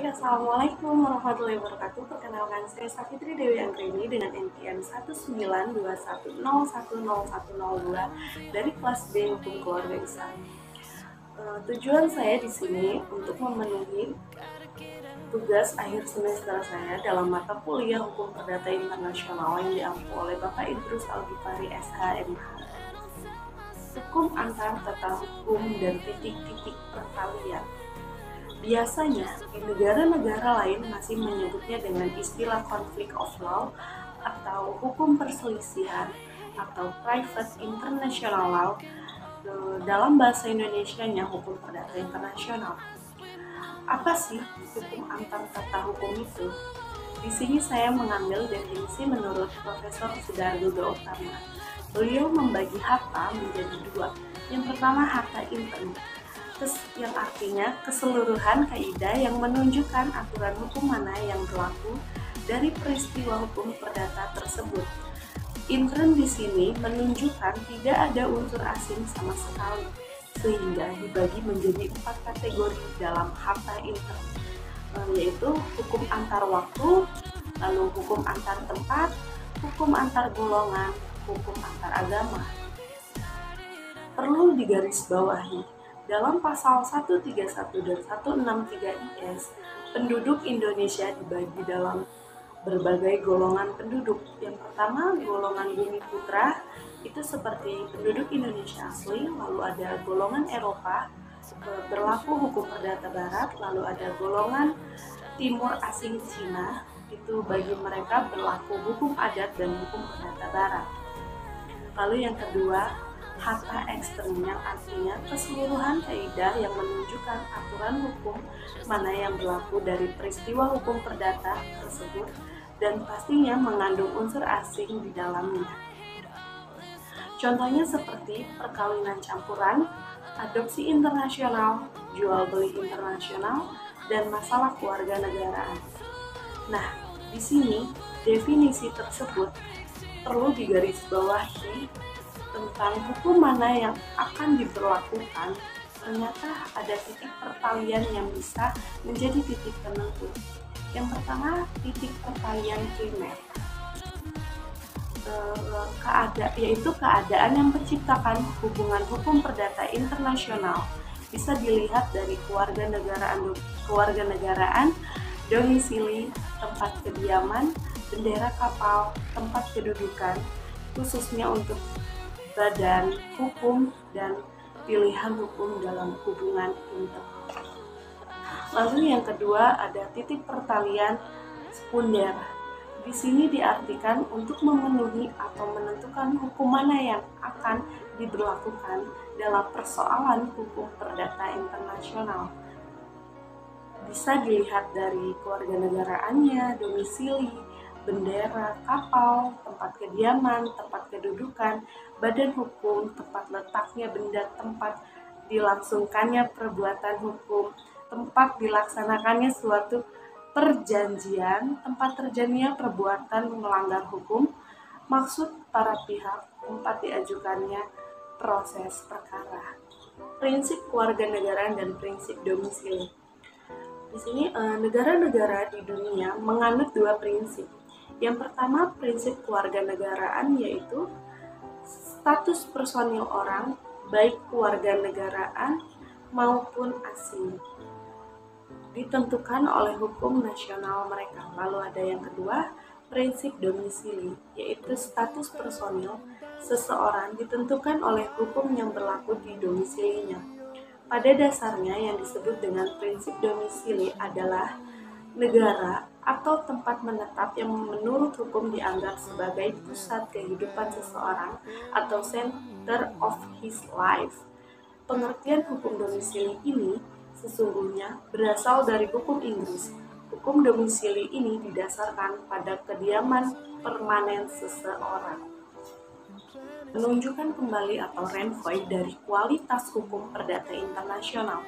Baik, Assalamualaikum warahmatullahi wabarakatuh. Perkenalkan saya Safitri Dewi Anggreni dengan NPM 19210101002 dari kelas B Hukum Keluarga Islam. Uh, tujuan saya di sini untuk memenuhi tugas akhir semester saya dalam mata kuliah Hukum Perdata Internasional yang diampu oleh Bapak Idrus Al-Ghifari SHMH. Hukum antar tata hukum dan titik-titik perkalian Biasanya, negara-negara lain masih menyebutnya dengan istilah konflik of law atau hukum perselisihan atau private international law dalam bahasa Indonesia-nya hukum perdata internasional. Apa sih hukum antar tata hukum itu? Di sini saya mengambil definisi menurut Profesor Sudardo Gautama. Beliau membagi harta menjadi dua. Yang pertama harta intern, yang artinya keseluruhan kaidah yang menunjukkan aturan hukum mana yang berlaku dari peristiwa hukum perdata tersebut. Intern di sini menunjukkan tidak ada unsur asing sama sekali, sehingga dibagi menjadi empat kategori dalam harta intern, eh, yaitu hukum antar waktu, lalu hukum antar tempat, hukum antar golongan, hukum antar agama. Perlu digarisbawahi dalam pasal 131 dan 163 IS, penduduk Indonesia dibagi dalam berbagai golongan penduduk. Yang pertama, golongan bumi putra, itu seperti penduduk Indonesia asli, lalu ada golongan Eropa, berlaku hukum perdata barat, lalu ada golongan timur asing Cina, itu bagi mereka berlaku hukum adat dan hukum perdata barat. Lalu yang kedua, harta ekstern yang artinya keseluruhan kaidah yang menunjukkan aturan hukum mana yang berlaku dari peristiwa hukum perdata tersebut dan pastinya mengandung unsur asing di dalamnya. Contohnya seperti perkawinan campuran, adopsi internasional, jual beli internasional, dan masalah keluarga negaraan. Nah, di sini definisi tersebut perlu digarisbawahi tentang hukum mana yang akan diberlakukan, ternyata ada titik pertalian yang bisa menjadi titik penentu. Yang pertama, titik pertalian primer. Eh, keada, yaitu keadaan yang menciptakan hubungan hukum perdata internasional bisa dilihat dari keluarga negaraan keluarga negaraan domisili tempat kediaman bendera kapal tempat kedudukan khususnya untuk badan hukum dan pilihan hukum dalam hubungan inter. Lalu yang kedua ada titik pertalian sekunder. Di sini diartikan untuk memenuhi atau menentukan hukum mana yang akan diberlakukan dalam persoalan hukum perdata internasional. Bisa dilihat dari keluarga negaraannya, domisili, bendera, kapal, tempat kediaman, tempat kedudukan, badan hukum, tempat letaknya benda, tempat dilangsungkannya perbuatan hukum, tempat dilaksanakannya suatu perjanjian, tempat terjadinya perbuatan melanggar hukum, maksud para pihak, tempat diajukannya proses perkara. Prinsip keluarga negara dan prinsip domisili. Di sini eh, negara-negara di dunia menganut dua prinsip, yang pertama, prinsip keluarga negaraan yaitu status personil orang, baik keluarga negaraan maupun asing, ditentukan oleh hukum nasional mereka. Lalu ada yang kedua, prinsip domisili, yaitu status personil seseorang ditentukan oleh hukum yang berlaku di domisilinya. Pada dasarnya yang disebut dengan prinsip domisili adalah negara atau tempat menetap yang menurut hukum dianggap sebagai pusat kehidupan seseorang atau center of his life. Pengertian hukum domisili ini sesungguhnya berasal dari hukum Inggris. Hukum domisili ini didasarkan pada kediaman permanen seseorang. Menunjukkan kembali atau renvoy dari kualitas hukum perdata internasional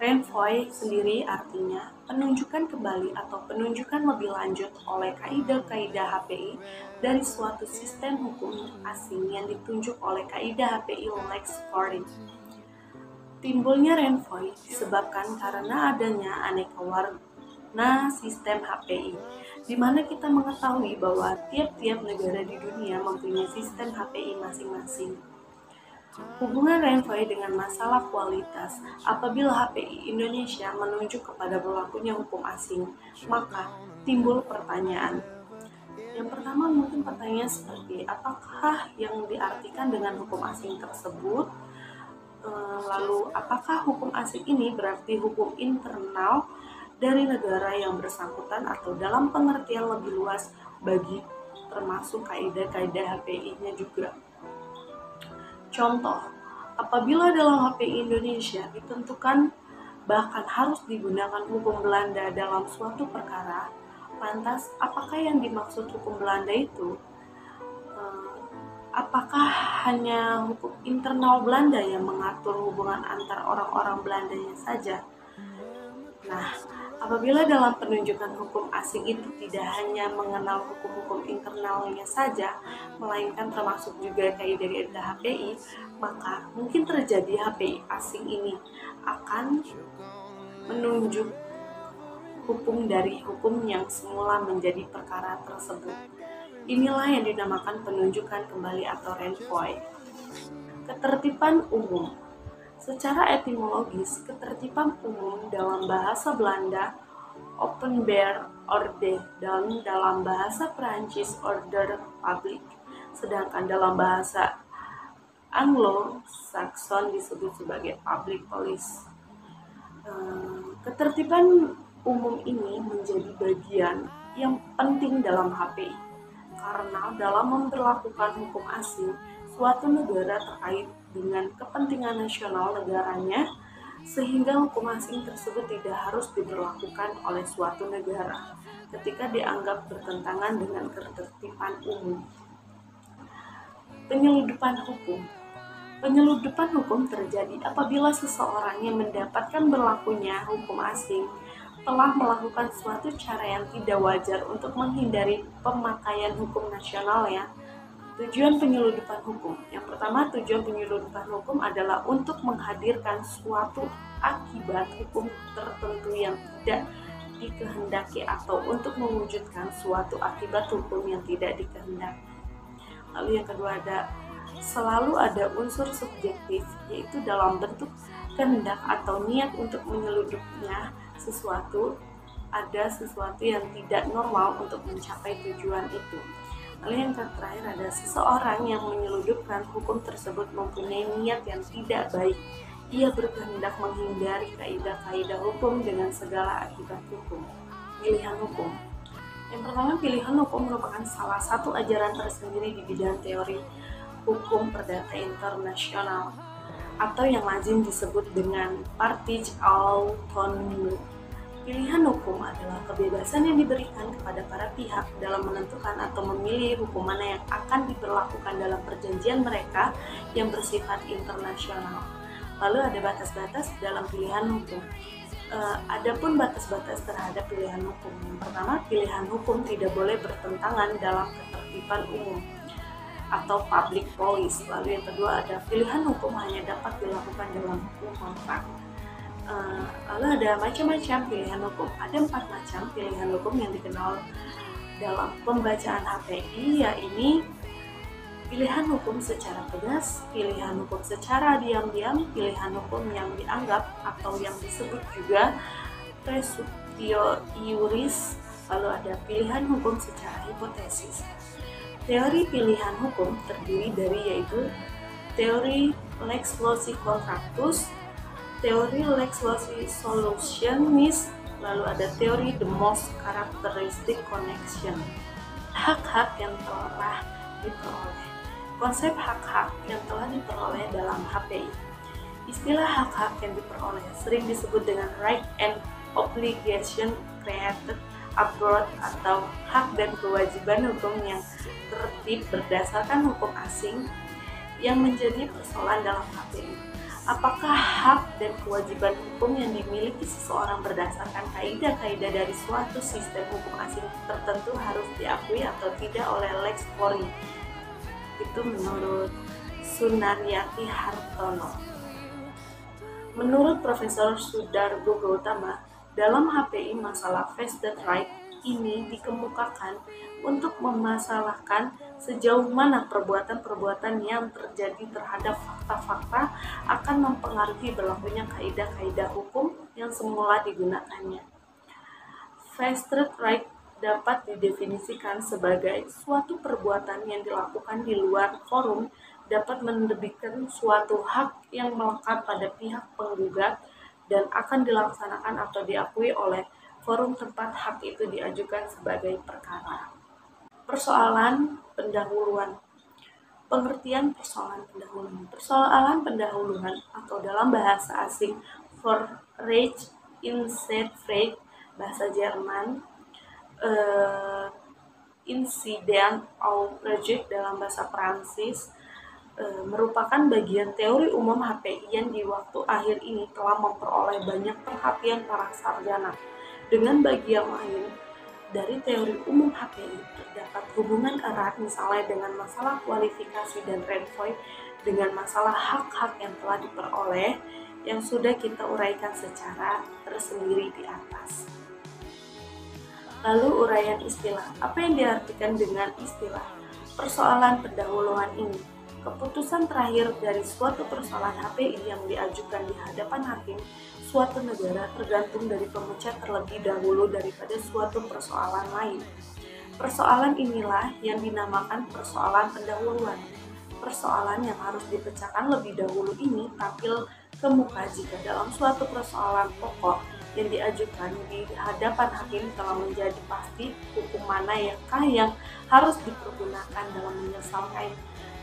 Renvoy sendiri artinya penunjukan kembali atau penunjukan lebih lanjut oleh kaidah-kaidah HPI dari suatu sistem hukum asing yang ditunjuk oleh kaidah HPI Lex Foreign. Timbulnya renvoy disebabkan karena adanya aneka Nah, sistem HPI, di mana kita mengetahui bahwa tiap-tiap negara di dunia mempunyai sistem HPI masing-masing. Hubungan Renvoy dengan masalah kualitas, apabila HPI Indonesia menunjuk kepada berlakunya hukum asing, maka timbul pertanyaan. Yang pertama mungkin pertanyaan seperti apakah yang diartikan dengan hukum asing tersebut eh, lalu apakah hukum asing ini berarti hukum internal dari negara yang bersangkutan atau dalam pengertian lebih luas bagi termasuk kaidah-kaidah HPI-nya juga. Contoh, apabila dalam HPI Indonesia ditentukan bahkan harus digunakan hukum Belanda dalam suatu perkara, lantas apakah yang dimaksud hukum Belanda itu? Eh, apakah hanya hukum internal Belanda yang mengatur hubungan antar orang-orang Belandanya saja? Nah, Apabila dalam penunjukan hukum asing itu tidak hanya mengenal hukum-hukum internalnya saja, melainkan termasuk juga kaidah HPI, maka mungkin terjadi HPI asing ini akan menunjuk hukum dari hukum yang semula menjadi perkara tersebut. Inilah yang dinamakan penunjukan kembali atau renvoy. Ketertiban umum Secara etimologis, ketertiban umum dalam bahasa Belanda openbaar orde dan dalam bahasa Prancis order public. Sedangkan dalam bahasa Anglo-Saxon disebut sebagai public police. Eh, ketertiban umum ini menjadi bagian yang penting dalam HPI karena dalam memperlakukan hukum asing suatu negara terkait dengan kepentingan nasional negaranya sehingga hukum asing tersebut tidak harus diberlakukan oleh suatu negara ketika dianggap bertentangan dengan ketertiban umum. Penyeludupan hukum Penyeludupan hukum terjadi apabila seseorang yang mendapatkan berlakunya hukum asing telah melakukan suatu cara yang tidak wajar untuk menghindari pemakaian hukum nasionalnya Tujuan penyeludupan hukum. Yang pertama, tujuan penyeludupan hukum adalah untuk menghadirkan suatu akibat hukum tertentu yang tidak dikehendaki atau untuk mewujudkan suatu akibat hukum yang tidak dikehendaki. Lalu yang kedua ada selalu ada unsur subjektif yaitu dalam bentuk kehendak atau niat untuk menyeludupnya sesuatu ada sesuatu yang tidak normal untuk mencapai tujuan itu. Lalu yang terakhir ada seseorang yang menyeludupkan hukum tersebut mempunyai niat yang tidak baik. Ia berkehendak menghindari kaidah-kaidah hukum dengan segala akibat hukum. Pilihan hukum Yang pertama, pilihan hukum merupakan salah satu ajaran tersendiri di bidang teori hukum perdata internasional atau yang lazim disebut dengan partage autonomy Pilihan hukum adalah kebebasan yang diberikan kepada para pihak dalam menentukan atau memilih hukum mana yang akan diberlakukan dalam perjanjian mereka yang bersifat internasional. Lalu ada batas-batas dalam pilihan hukum. Uh, adapun batas-batas terhadap pilihan hukum. Yang pertama, pilihan hukum tidak boleh bertentangan dalam ketertiban umum atau public policy. Lalu yang kedua ada pilihan hukum hanya dapat dilakukan dalam hukum kontrak uh, lalu ada macam-macam pilihan hukum. Ada empat macam pilihan hukum yang dikenal dalam pembacaan HPI, yaitu pilihan hukum secara tegas, pilihan hukum secara diam-diam, pilihan hukum yang dianggap atau yang disebut juga presuptio iuris, lalu ada pilihan hukum secara hipotesis. Teori pilihan hukum terdiri dari yaitu teori lex loci contractus, teori Lex Loci Solutionist, lalu ada teori The Most Characteristic Connection. Hak-hak yang telah diperoleh. Konsep hak-hak yang telah diperoleh dalam HPI. Istilah hak-hak yang diperoleh sering disebut dengan right and obligation created abroad atau hak dan kewajiban hukum yang tertib berdasarkan hukum asing yang menjadi persoalan dalam HPI apakah hak dan kewajiban hukum yang dimiliki seseorang berdasarkan kaidah-kaidah dari suatu sistem hukum asing tertentu harus diakui atau tidak oleh Lex Pori. Itu menurut Sunaryati Hartono. Menurut Profesor Sudargo Gautama, Dalam HPI masalah vested right ini dikemukakan untuk memasalahkan sejauh mana perbuatan-perbuatan yang terjadi terhadap fakta-fakta akan mempengaruhi berlakunya kaidah-kaidah hukum yang semula digunakannya. Vested right dapat didefinisikan sebagai suatu perbuatan yang dilakukan di luar forum dapat menerbitkan suatu hak yang melekat pada pihak penggugat dan akan dilaksanakan atau diakui oleh forum tempat hak itu diajukan sebagai perkara. Persoalan pendahuluan Pengertian persoalan pendahuluan Persoalan pendahuluan atau dalam bahasa asing for Reich in bahasa Jerman uh, insiden au project dalam bahasa Prancis uh, merupakan bagian teori umum HPI yang di waktu akhir ini telah memperoleh banyak perhatian para sarjana. Dengan bagian lain, dari teori umum HPI terdapat hubungan erat misalnya dengan masalah kualifikasi dan Renvoy dengan masalah hak-hak yang telah diperoleh yang sudah kita uraikan secara tersendiri di atas. Lalu uraian istilah. Apa yang diartikan dengan istilah? Persoalan pendahuluan ini. Keputusan terakhir dari suatu persoalan HPI yang diajukan di hadapan hakim suatu negara tergantung dari pemecat terlebih dahulu daripada suatu persoalan lain. Persoalan inilah yang dinamakan persoalan pendahuluan. Persoalan yang harus dipecahkan lebih dahulu ini tampil ke muka jika dalam suatu persoalan pokok yang diajukan di hadapan hakim telah menjadi pasti hukum mana yang yang harus dipergunakan dalam menyelesaikan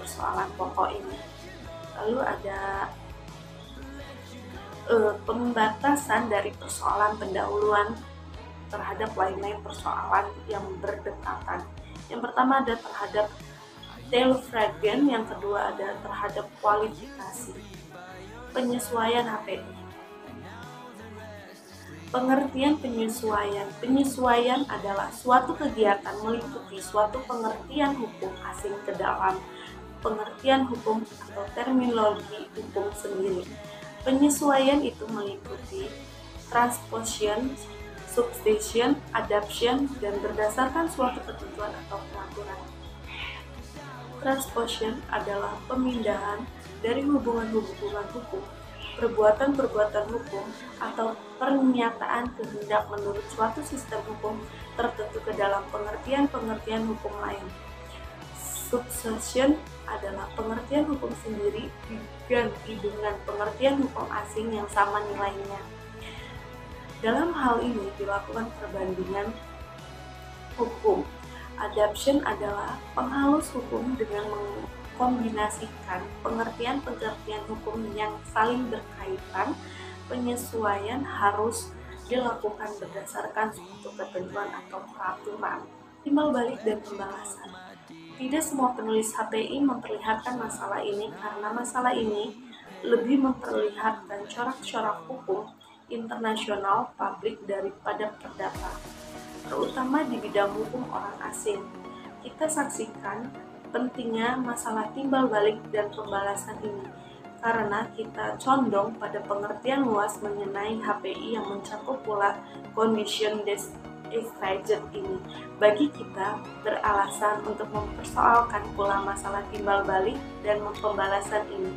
persoalan pokok ini. Lalu ada uh, pembatasan dari persoalan pendahuluan terhadap lain-lain persoalan yang berdekatan. Yang pertama ada terhadap telfragen, yang kedua ada terhadap kualifikasi. Penyesuaian HPI Pengertian penyesuaian. Penyesuaian adalah suatu kegiatan meliputi suatu pengertian hukum asing ke dalam pengertian hukum atau terminologi hukum sendiri. Penyesuaian itu meliputi transposition, substitution, adaptation, dan berdasarkan suatu ketentuan atau peraturan. Transposition adalah pemindahan dari hubungan-hubungan hukum perbuatan-perbuatan hukum atau pernyataan kehendak menurut suatu sistem hukum tertentu ke dalam pengertian-pengertian hukum lain. Subsumption adalah pengertian hukum sendiri diganti dengan pengertian hukum asing yang sama nilainya. Dalam hal ini dilakukan perbandingan hukum. Adaption adalah penghalus hukum dengan mengkombinasikan pengertian-pengertian hukum yang saling berkaitan, penyesuaian harus dilakukan berdasarkan suatu ketentuan atau peraturan. Timbal balik dan pembalasan. Tidak semua penulis HPI memperlihatkan masalah ini karena masalah ini lebih memperlihatkan corak-corak hukum internasional publik daripada perdata, terutama di bidang hukum orang asing. Kita saksikan pentingnya masalah timbal balik dan pembalasan ini karena kita condong pada pengertian luas mengenai HPI yang mencakup pula condition excited ini. Bagi kita beralasan untuk mempersoalkan pula masalah timbal balik dan pembalasan ini.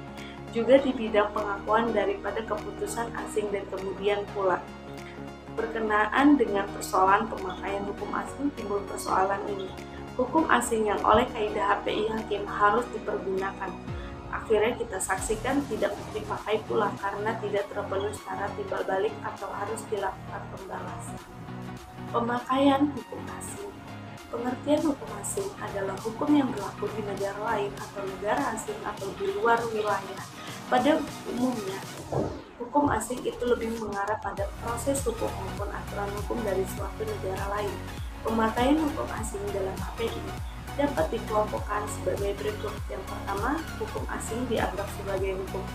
Juga di bidang pengakuan daripada keputusan asing dan kemudian pula berkenaan dengan persoalan pemakaian hukum asing timbul persoalan ini hukum asing yang oleh kaidah HPI hakim harus dipergunakan. Akhirnya kita saksikan tidak dipakai pula karena tidak terpenuhi secara timbal balik atau harus dilakukan pembalasan. Pemakaian hukum asing Pengertian hukum asing adalah hukum yang berlaku di negara lain atau negara asing atau di luar wilayah. Pada umumnya, hukum asing itu lebih mengarah pada proses hukum maupun aturan hukum dari suatu negara lain Pemakaian hukum asing dalam HPI dapat dikelompokkan sebagai berikut. Yang pertama, hukum asing dianggap sebagai hukum.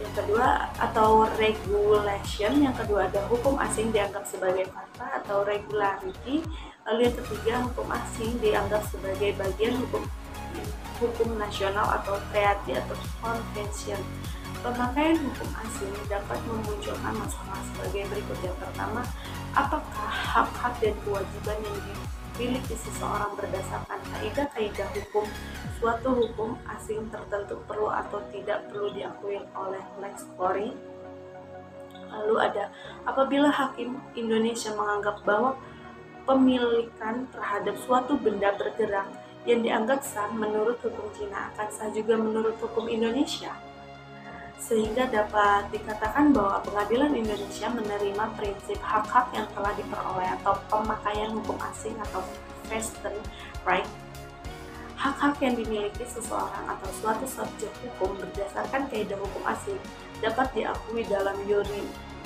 Yang kedua, atau regulation. Yang kedua ada hukum asing dianggap sebagai fakta atau regularity. Lalu yang ketiga, hukum asing dianggap sebagai bagian hukum hukum nasional atau treaty atau convention. Pemakaian hukum asing dapat memunculkan masalah sebagai berikut. Yang pertama, apakah hak-hak dan kewajiban yang dimiliki seseorang berdasarkan kaidah-kaidah hukum suatu hukum asing tertentu perlu atau tidak perlu diakui oleh lex Flori? Lalu ada, apabila hakim Indonesia menganggap bahwa pemilikan terhadap suatu benda bergerak yang dianggap sah menurut hukum Cina akan sah juga menurut hukum Indonesia sehingga dapat dikatakan bahwa pengadilan Indonesia menerima prinsip hak-hak yang telah diperoleh atau pemakaian hukum asing atau Western right hak-hak yang dimiliki seseorang atau suatu subjek hukum berdasarkan kaidah hukum asing dapat diakui dalam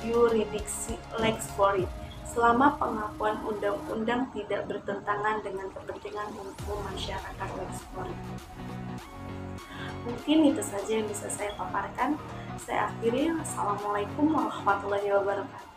yuridiksi lex fori selama pengakuan undang-undang tidak bertentangan dengan kepentingan umum masyarakat lex fori. Mungkin itu saja yang bisa saya paparkan. Saya akhiri. Assalamualaikum warahmatullahi wabarakatuh.